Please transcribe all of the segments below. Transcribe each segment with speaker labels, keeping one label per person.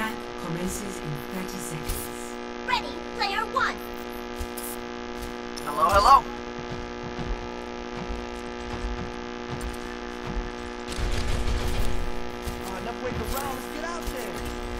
Speaker 1: Attack commences in 30 seconds.
Speaker 2: Ready, player one.
Speaker 3: Hello, hello.
Speaker 4: Oh, enough waiting around. Let's get out there.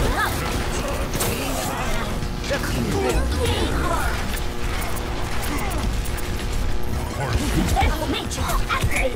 Speaker 2: Ai.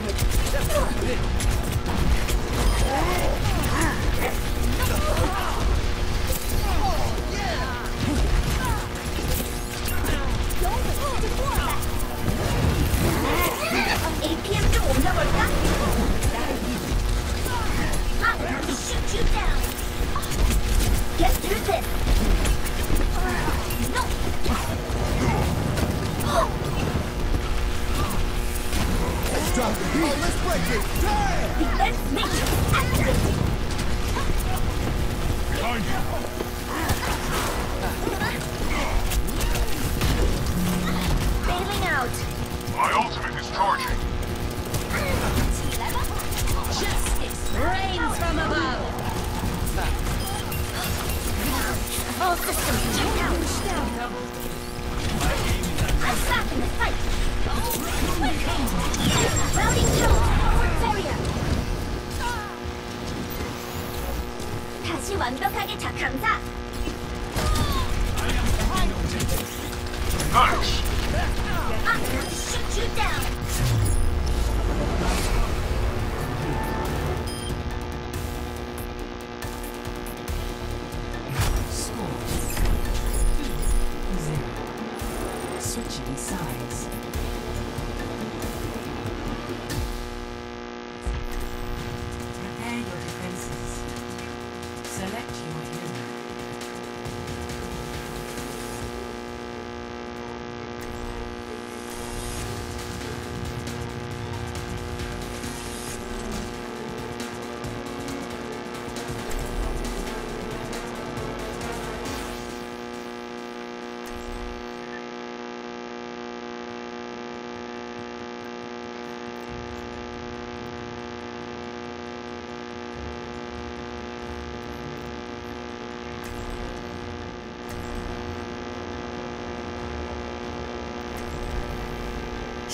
Speaker 2: 다시 완벽하게 자 감사. Arch. Ah, shoot you down.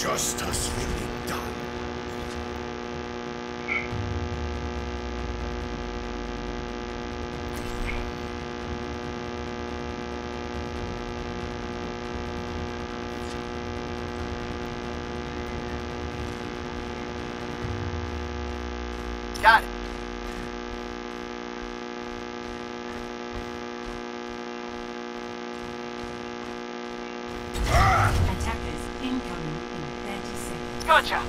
Speaker 5: justice.
Speaker 3: Gotcha.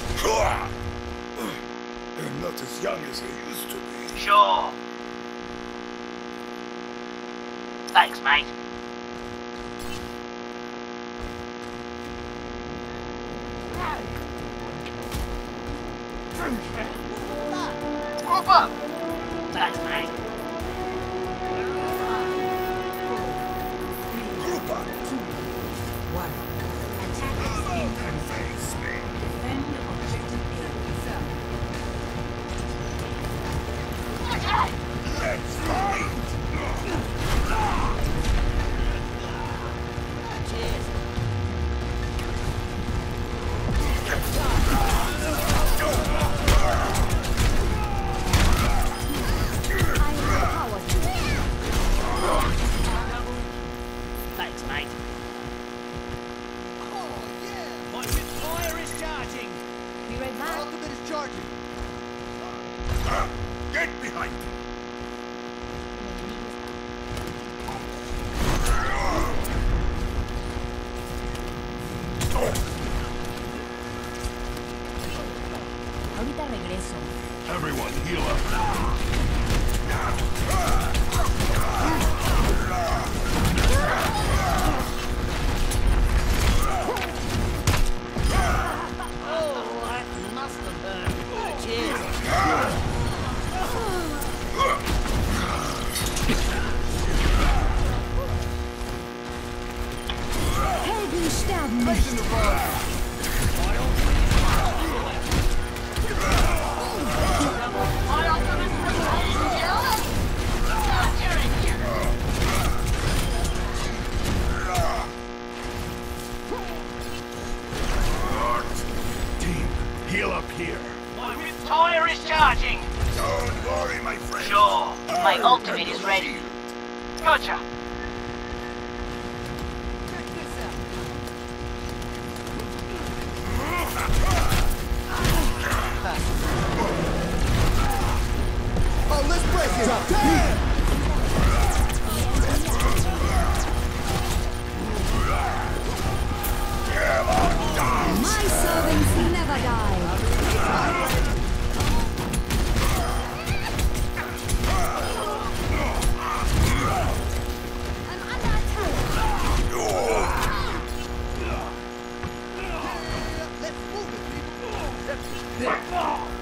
Speaker 5: I'm not as young as I used to be.
Speaker 3: Sure. Thanks, mate. Group up. Thanks, mate.
Speaker 5: Let's break it. Damn.
Speaker 4: My servants never die. I'm under attack.
Speaker 3: Sure.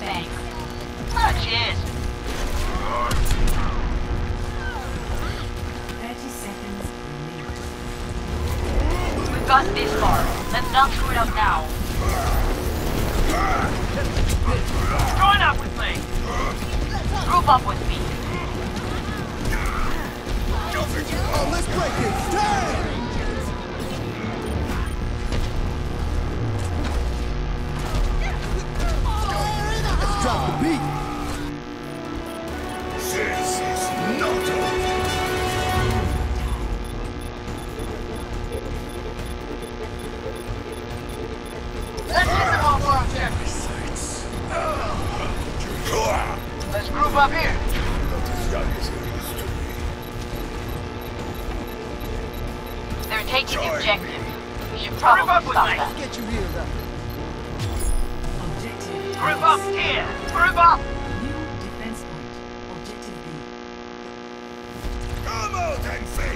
Speaker 3: Thanks. It.
Speaker 2: 30 seconds.
Speaker 3: We've gotten this far. Let's not screw it up now. Join up with me. Group up with me.
Speaker 5: Oh, let's break it.
Speaker 3: They're taking the objective. We should probably Grip stop them.
Speaker 5: Get up.
Speaker 3: Objective. Grip up here. Grip up.
Speaker 2: New defense point. Objective B.
Speaker 5: Come out and say.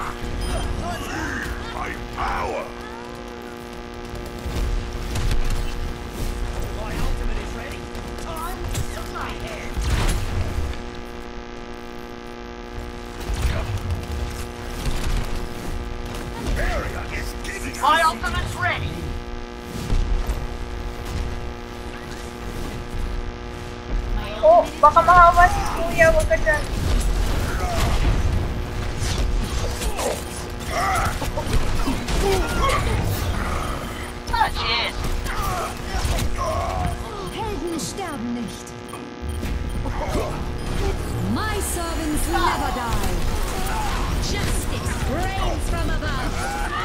Speaker 5: power!
Speaker 6: My ultimate is ready. Time to my head.
Speaker 5: Area is giving
Speaker 3: My ultimate's ready.
Speaker 7: Oh, baka makawa si Kuya, wag ka dyan.
Speaker 3: Cheers!
Speaker 4: My servants never die. Justice reigns from above.